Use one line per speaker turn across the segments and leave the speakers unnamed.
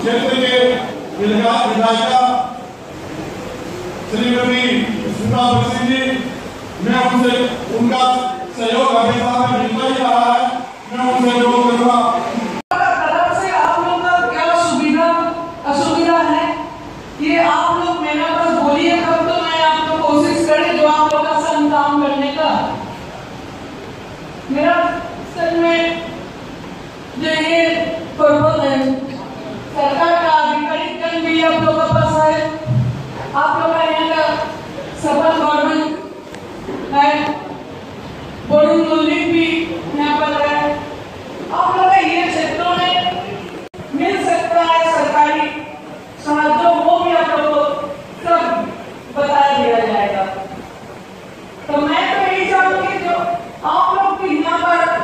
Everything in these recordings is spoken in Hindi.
क्षेत्र के विधायिका श्रीमती जी मैं उनसे उनका सहयोग हमेशा में मिलता ही रहा है। मैं उनसे जो करूँगा
तरफ़ से आप लोग का क्या सुविधा असुविधा है ये आप लोग मेरा बस बोलिए तब तो मैं आपको कोशिश करें जो आप लोग का सन काम करने का मेरा सर में जो ये पर्पज है सरकार का आधिकारिक कल भी आप लोगों के पास है आप लोग का यहाँ का सफल गवर्नमेंट है वरुण मल्लिक भी यहाँ पर है आप लोग का ये क्षेत्रों में मिल सकता है सरकारी सहायता वो भी आप लोग को सब बताया दिया जाएगा तो मैं तो यही चाहूँगी जो आप लोग भी यहाँ पर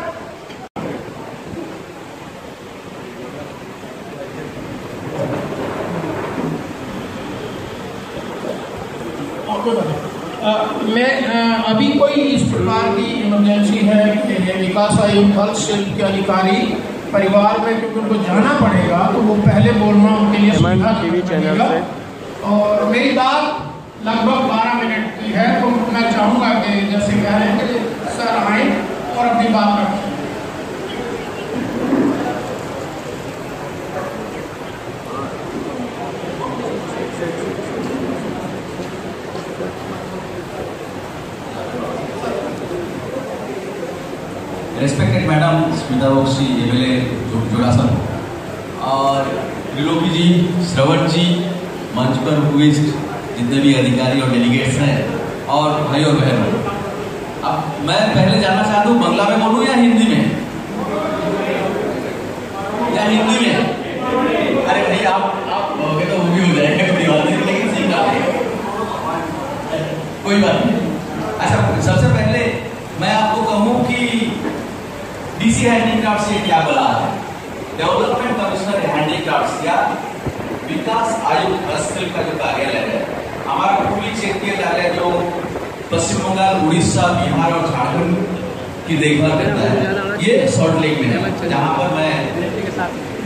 अ, मैं अ, अभी कोई इस प्रकार की इमरजेंसी है कि ये विकास एवं बल शिल्प के अधिकारी परिवार में क्योंकि उनको जाना पड़ेगा तो वो पहले बोलना उनके लिए सुविधा
चैनल।
और मेरी बात लगभग 12 मिनट की है तो मैं चाहूँगा कि जैसे कह रहे हैं कि सर आए और अपनी बात रखें
respected madam Smita Bakshi M L A Jodasan और त्रिलोकी जी श्रवण जी, मंच पर उपविष्ट जितने भी अधिकारी और डेलीगेट्स हैं, और भाई और बहन। अब मैं पहले जानना चाहता हूँ, बंगला में बोलूँ या हिंदी में? या हिंदी में? अरे भाई, आप आप तो वो भी हो जाएगा, कोई बात नहीं, लेकिन सीखना कोई बात नहीं। अच्छा सबसे पहले मैं आपको कहूँ कि डीसी हैंडीक्राफ्ट से क्या बोला है? डेवलपमेंट कमिश्नर हैंडीक्राफ्ट या विकास आयुक्त हस्तशिल्प का जो कार्यालय है। हमारा पूर्वी क्षेत्रीय कार्यालय जो पश्चिम बंगाल, उड़ीसा, बिहार और झारखंड की देखभाल करता है, ये सॉल्ट लेक में है। जहाँ पर मैं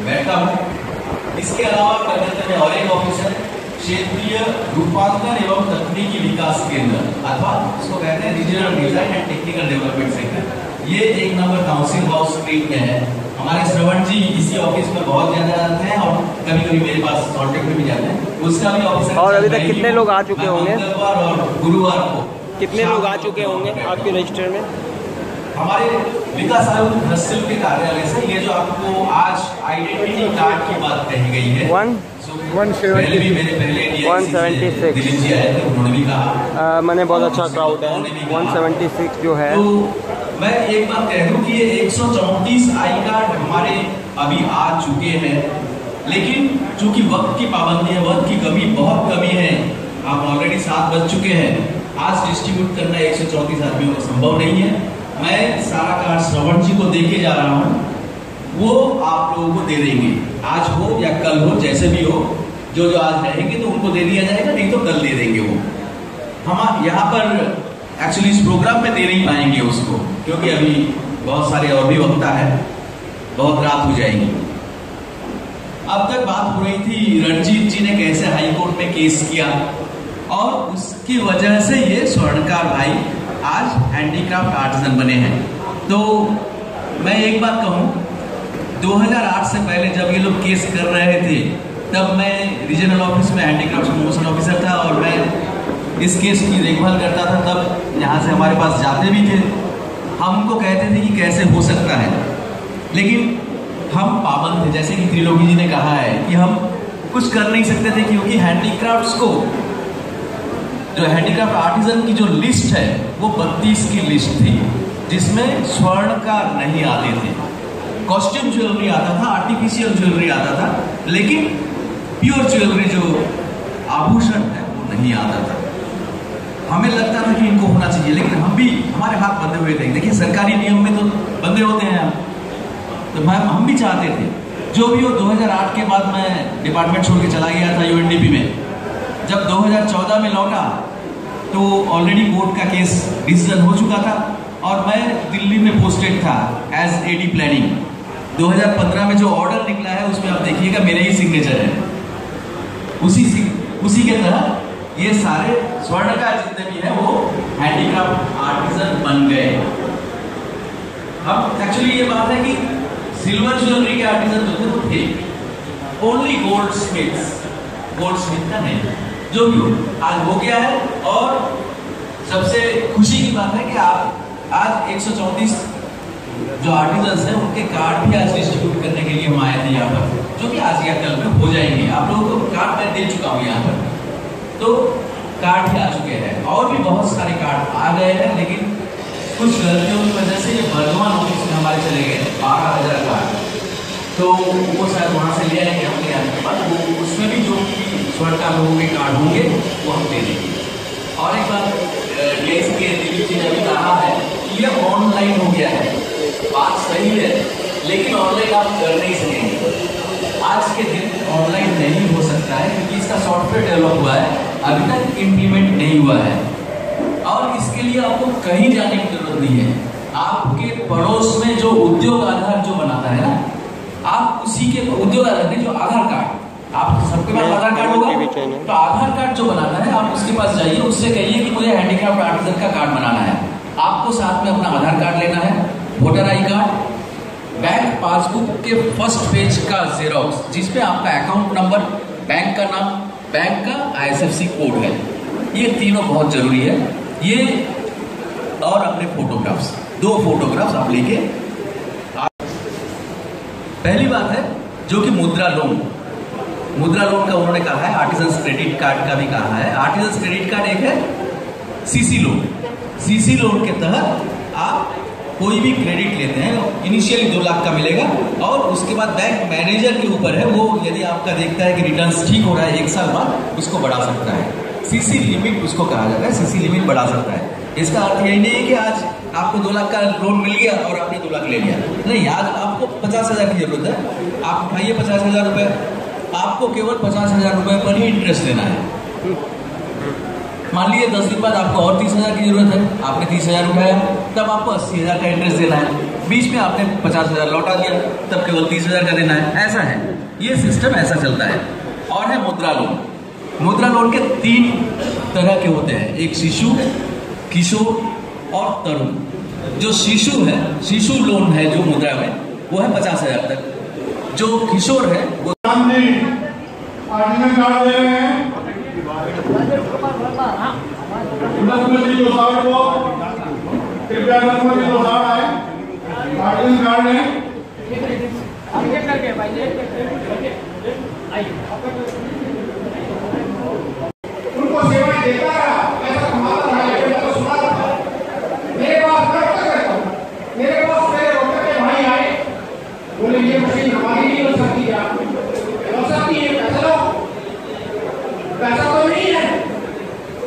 बैठा हूँ। इसके अलावा कलकत्ता में और एक ऑफ़िस है, क्षेत्रीय रूपांतरण एवं तकनीकी विकास केंद्र, अथवा इसको कहते हैं regional design and technical development centre ये एक नंबर काउंसिल हाउस स्ट्रीट में है। हमारे श्रवण जी इसी ऑफ़िस में बहुत ज़्यादा आते हैं और कभी कभी मेरे पास कांटेक्ट में भी जाते हैं। उसका भी ऑफ़िस
और अभी तक कितने लोग आ चुके होंगे?
मंगलवार और गुरुवार को
कितने लोग आ चुके होंगे आपके रजिस्टर में?
हमारे विकास आयुक्त हस्तशिल्प के कार्यालय से ये जो आपको आज आइडेंटिटी कार्ड की बात कही गई है
वन
सो
176
पहले भी मेरे पहले DIC से
176
दिलीप जी आए थे उन्होंने भी कहा।
मैंने बहुत अच्छा क्राउड है। 176 जो है।
तो मैं एक बात कह दूँ कि ये 134 आई कार्ड हमारे अभी आ चुके हैं। लेकिन चूँकि वक्त की पाबंदी है, वक्त की कमी, बहुत कमी है आप ऑलरेडी सात बज चुके हैं। आज डिस्ट्रीब्यूट करना एक सौ चौंतीस आदमियों का संभव नहीं है। मैं सारा कार्ड श्रवण जी को दे के जा रहा हूँ। वो आप लोगों को दे देंगे। आज हो या कल हो, जैसे भी हो, जो जो आज रहेंगे तो उनको दे दिया जाएगा, नहीं तो कल दे देंगे वो। हम यहाँ पर एक्चुअली इस प्रोग्राम में दे नहीं पाएँगे उसको, क्योंकि अभी बहुत सारे और भी वक्ता है। बहुत रात हो जाएगी। अब तक बात हो रही थी रणजीत जी ने कैसे हाई कोर्ट में केस किया, और उसकी वजह से ये स्वर्णकार भाई आज हैंडीक्राफ्ट आर्टिजन बने हैं। तो मैं एक बात कहूँ 2008 से पहले जब ये लोग केस कर रहे थे, तब मैं रीजनल ऑफ़िस में हैंडीक्राफ्ट प्रमोशन ऑफिसर था, और मैं इस केस की देखभाल करता था, तब यहाँ से हमारे पास जाते भी थे। हम उनको कहते थे कि कैसे हो सकता है। लेकिन हम पाबंद थे, जैसे कि त्रिलोकी जी ने कहा है कि हम कुछ कर नहीं सकते थे क्योंकि हैंडीक्राफ्ट्स को, जो हैंडीक्राफ्ट आर्टिजन की जो लिस्ट है, वो बत्तीस की लिस्ट थी, जिसमें स्वर्ण का नहीं आते थे। कॉस्ट्यूम ज्वेलरी आता था आर्टिफिशियल ज्वेलरी आता था, लेकिन प्योर ज्वेलरी जो आभूषण है, वो नहीं आता था। हमें लगता था कि इनको होना चाहिए, लेकिन हम भी हमारे हाथ बंधे हुए थे। देखिए, सरकारी नियम में तो बंधे होते हैं हम तो मैं, हम भी चाहते थे। जो भी हो 2008 के बाद मैं डिपार्टमेंट छोड़ के चला गया था यूएनडीपी में। जब 2014 में लौटा तो ऑलरेडी कोर्ट का केस डिसीज़न हो चुका था और मैं दिल्ली में पोस्टेड था एज एडी प्लानिंग 2015 में जो ऑर्डर निकला है, उसमें आप देखिएगा, मेरे ही सिग्नेचर है। उसी उसी के तहत ये सारे स्वर्ण का जितने भी है, वो हैंडीक्राफ्ट आर्टिजन बन गए। अब एक्चुअली ये बात है कि सिल्वर ज्वेलरी के आर्टिजन जो थे, वो थे। Only gold Smiths gold Smith का नहीं, जो भी हो। आज हो गया है और सबसे खुशी की बात है कि आप आज 134 जो आर्टिजन्स हैं, उनके कार्ड भी आज डिस्ट्रीब्यूट करने के लिए हम आए थे यहाँ पर, जो कि आज या कल में हो जाएँगे। आप लोगों को कार्ड मैं दे चुका हूँ यहाँ पर। तो कार्ड भी आ चुके हैं। और भी बहुत सारे कार्ड आ गए हैं, लेकिन कुछ गलतियों की वजह से ये वर्धमान ऑफ़िस में हमारे चले गए बारह हज़ार कार्ड। तो वो शायद वहाँ से ले आएँगे हम ले आने के बाद वो उसमें भी जो भी स्वर्ण का लोगों के कार्ड होंगे, वो हम दे देंगे। और एक बात डीएस के दिलीप जी ने भी कहा है कि ये ऑनलाइन हो गया है। बात सही है, लेकिन ऑनलाइन आप कर नहीं सकेंगे। आज के दिन ऑनलाइन नहीं हो सकता है, क्योंकि इसका सॉफ्टवेयर डेवलप हुआ है। अभी तक इम्प्लीमेंट नहीं हुआ है। और इसके लिए आपको कहीं जाने की ज़रूरत नहीं है। आपके पड़ोस में जो उद्योग आधार जो बनाता है ना आप उसी के उद्योग आधार जो आधार कार्ड। आप सबके पास आधार कार्ड होगा। तो आधार कार्ड जो बनाता है आप उसके पास जाइए उससे कहिए कि मुझे हैंडीक्राफ्ट आर्टिजन का कार्ड बनाना है। आपको साथ में अपना आधार कार्ड लेना है voter I card bank passbook के फ़र्स्ट पेज का जेरोक्स जिसपे आपका अकाउंट नंबर बैंक का नाम बैंक का आईएसएफसी कोड है। ये तीनों बहुत ज़रूरी है। ये और अपने फोटोग्राफ्स दो फोटोग्राफ्स आप लेके पहली बात है, जो कि मुद्रा लोन मुद्रा लोन का उन्होंने कहा है आर्टिजन क्रेडिट कार्ड का भी कहा है। आर्टिजन क्रेडिट कार्ड एक है सीसी लोन सीसी लोन के तहत आप कोई भी क्रेडिट लेते हैं इनिशियली दो लाख का मिलेगा और उसके बाद बैंक मैनेजर के ऊपर है, वो यदि आपका देखता है कि रिटर्न्स ठीक हो रहा है एक साल बाद, उसको बढ़ा सकता है। सीसी लिमिट उसको कहा जाता है सीसी लिमिट बढ़ा सकता है। इसका अर्थ यही नहीं है कि आज आपको दो लाख का लोन मिल गया और आपने दो लाख ले लिया। नहीं, आज आपको पचास हज़ार की ज़रूरत है। आप उठाइए पचास हज़ार रुपए। आपको केवल पचास हज़ार रुपए पर ही इंटरेस्ट देना है। मान लीजिए दस दिन बाद आपको और तीस हज़ार की ज़रूरत है, आपने तीस हज़ार उठाया तब आपको अस्सी हज़ार का इंटरेस्ट देना है। बीच में आपने पचास हज़ार लौटा दिया, तब केवल तीस हज़ार का देना है। ऐसा है। ये सिस्टम ऐसा चलता है। और है मुद्रा लोन। मुद्रा लोन के तीन तरह के होते हैं। एक शिशु, किशोर और तरुण। जो शिशु है, शिशु लोन है जो मुद्रा में, वो है पचास हज़ार तक। जो किशोर है, वो
राम जी आर्टिजन कार्ड दे रहे हैं नजमुल जी साहब को कृपया नजमुल जी साहब आए। आर्टिजन कार्ड लें उनको सेवाएँ देता रहा पैसा कमाता रहा लेकिन मैं तो सुना था मेरे पास मैं क्या करता हूँ मेरे पास मेरे डॉक्टर के भाई आए बोले ये मशीन हमारी नहीं बन सकती क्या बन सकती है पैसा लो पैसा तो नहीं है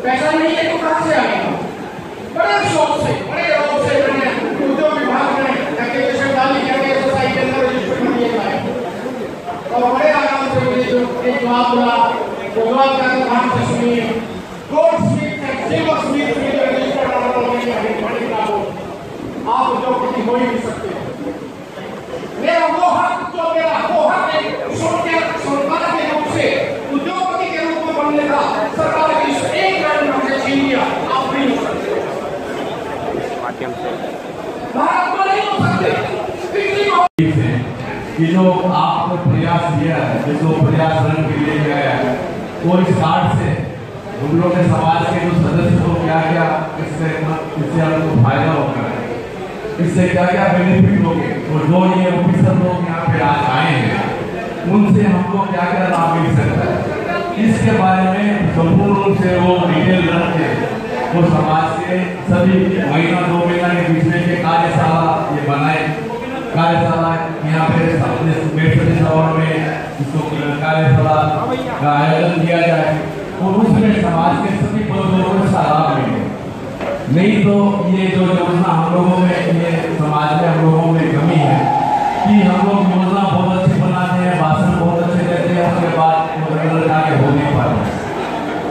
पैसा नहीं है तो कहाँ से आएगा बड़े शौक से बड़े शौक से मैंने उद्योग विभाग में एप्लीकेशन डाली करके एसएसआई के अंदर रजिस्टर किया है और बड़े आराम से मुझे जो एक जवाब मिला वो जवाब का ध्यान से सुनिए goldsmith and silversmith में जो रजिस्टर ऑर्डर होने के बड़े लागू आप उद्योगपति हो ही नहीं सकते मेरा वो हक जो मेरा वो हक है सोने सरकार के रूप से उद्योगपति के रूप में बनने का सरकार की इस एक रन में हमने छीन लिया आप नहीं हो सकते
माध्यम से
भारत में नहीं हो सकते पिछली
कि जो आपने प्रयास किया है जिसको प्रयास रन के लिए गया है वो इस कार्ड से हम लोग के समाज के जो सदस्य को क्या क्या इससे इससे हमको फ़ायदा होगा? इससे क्या क्या बेनिफिट होंगे? और जो ये ऑफिसर लोग यहाँ पे आज आए हैं, उनसे हमको क्या क्या लाभ मिल सकता है? इसके बारे में संपूर्ण रूप से वो डिटेल रख के, वो समाज के सभी महीना, दो महीना के बीच में कार्यशाला ये बनाए। कार्यशाला यहाँ पे अपने में इसको कार्यशाला का आयोजन किया जाए, और उसमें समाज के सभी वर्गों को लाभ मिले नहीं तो ये जो योजना हम लोगों में, ये समाज में हम लोगों में कमी है कि हम लोग योजना बहुत अच्छी बनाते हैं, भाषण बहुत अच्छे देते हैं, उसके बाद आगे हो नहीं पाते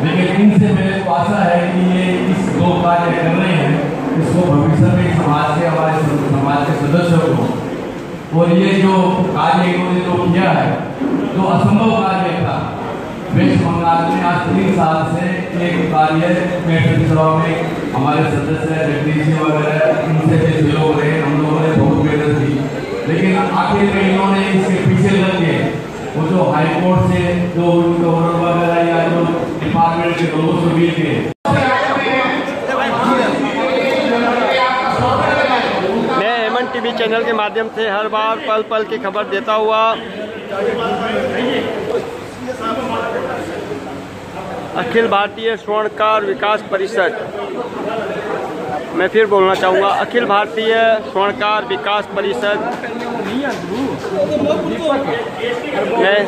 लेकिन इनसे मेरे को आशा है कि ये इस दो कार्य कर रहे हैं, इसको भविष्य में समाज के हमारे समाज के सदस्यों को और ये जो कार्य इन्होंने जो किया है?
जो असंभव कार्य था। वेस्ट बंगाल में आज तीन साल से एक कार्य में सभा में हमारे सदस्य जगदीश जी वगैरह इनसे जो लोग रहे हम लोगों ने बहुत मेहनत की। लेकिन आखिर में इन्होंने इसके पीछे लग के वो जो हाई कोर्ट से जो गवर्नर वगैरह या जो डिपार्टमेंट के लोगों से मिल के
चैनल के माध्यम से हर बार पल पल की खबर देता हुआ अखिल भारतीय स्वर्णकार विकास परिषद। मैं फिर बोलना चाहूँगा, अखिल भारतीय स्वर्णकार विकास परिषद। मैं